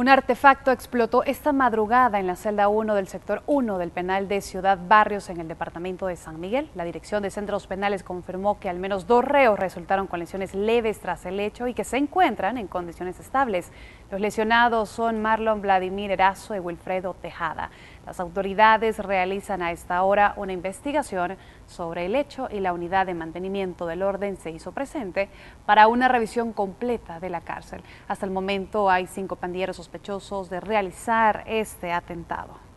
Un artefacto explotó esta madrugada en la celda 1 del sector 1 del penal de Ciudad Barrios en el departamento de San Miguel. La Dirección de Centros Penales confirmó que al menos dos reos resultaron con lesiones leves tras el hecho y que se encuentran en condiciones estables. Los lesionados son Marlon Vladimir Erazo y Wilfredo Tejada. Las autoridades realizan a esta hora una investigación sobre el hecho y la unidad de mantenimiento del orden se hizo presente para una revisión completa de la cárcel. Hasta el momento hay cinco pandilleros de realizar este atentado.